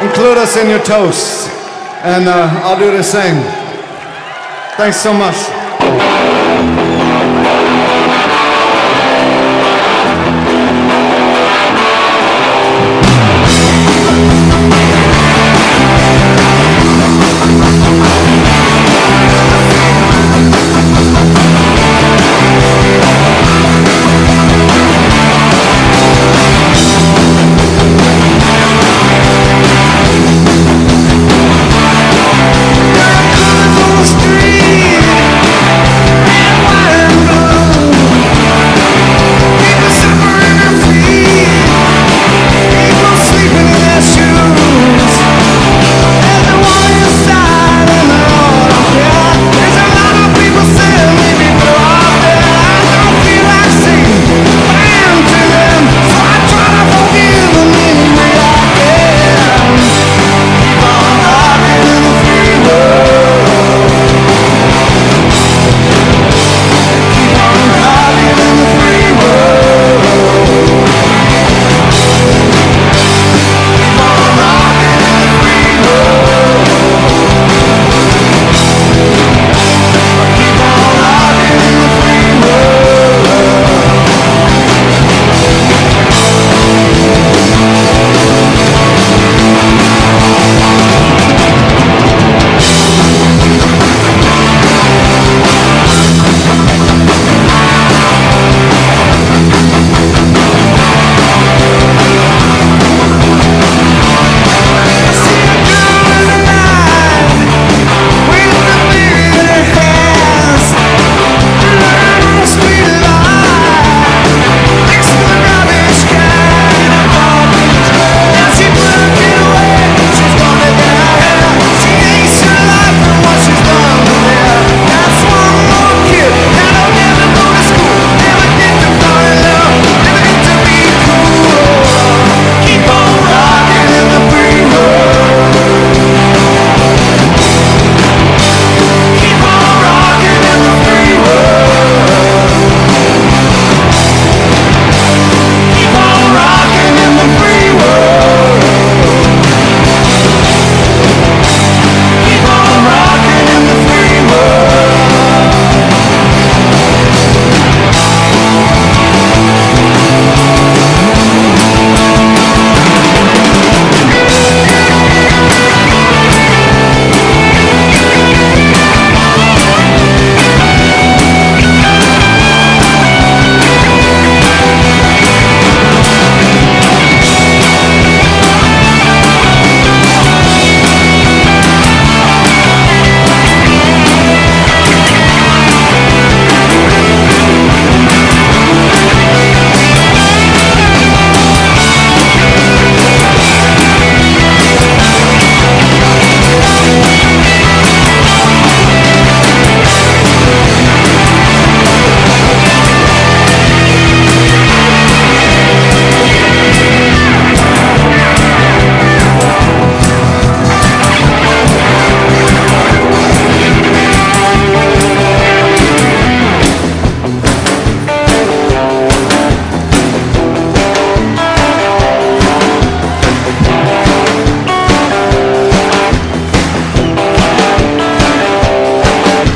include us in your toasts. And uh, I'll do the same. Thanks so much.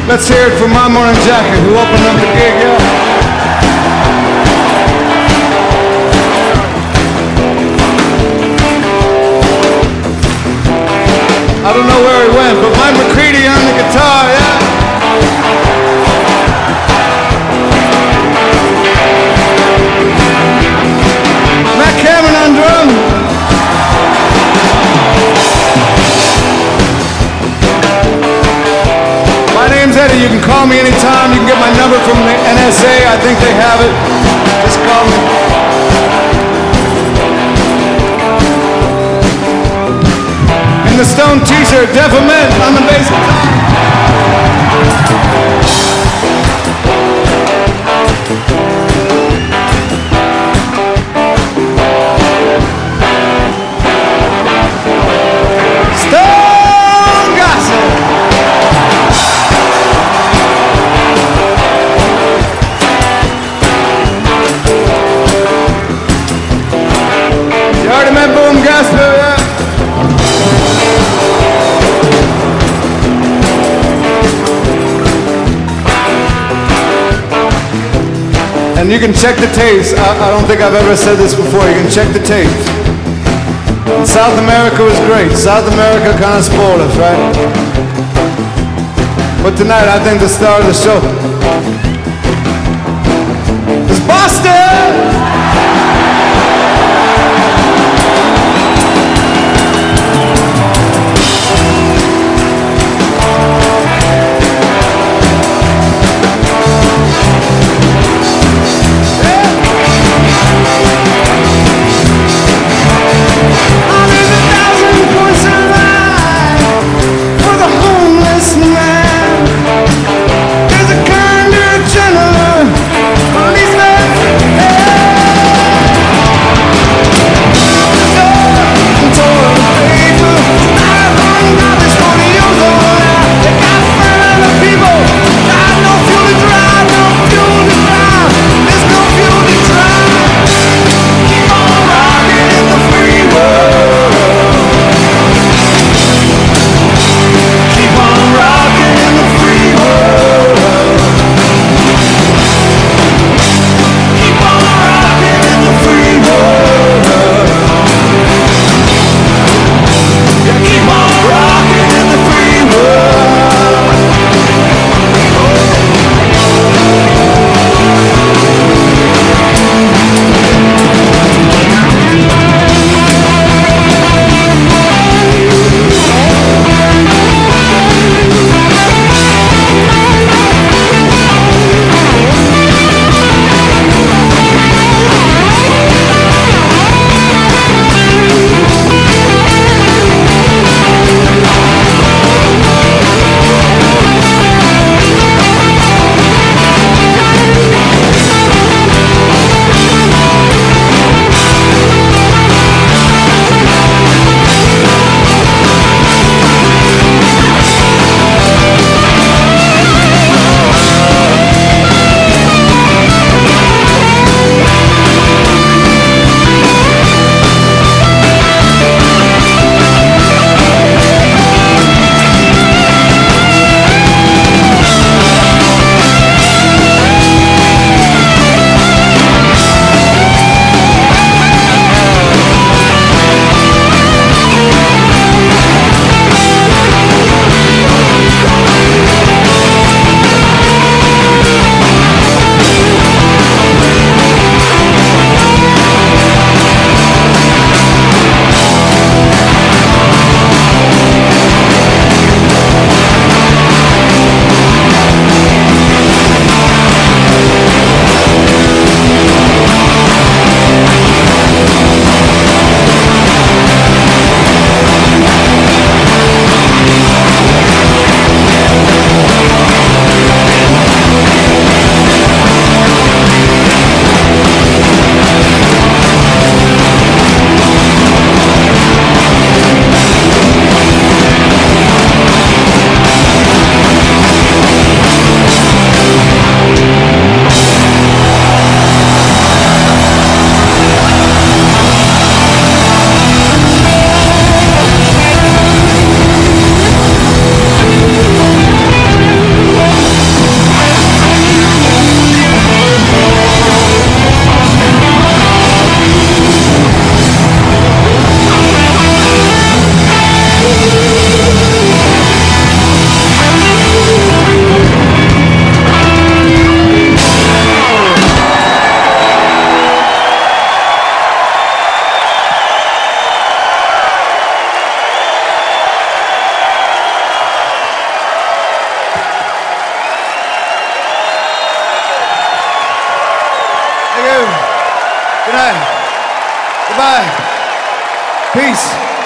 Let's hear it for My Morning Jacket, who opened up the gig, yeah. I don't know where he went, but Mike McCready on the guitar, yeah. T-shirt, Jeff Ament on the bass guitar. And you can check the tapes. I, I don't think I've ever said this before. You can check the tapes. And South America was great. South America kind of spoiled us, right? But tonight, I think the star of the show Peace.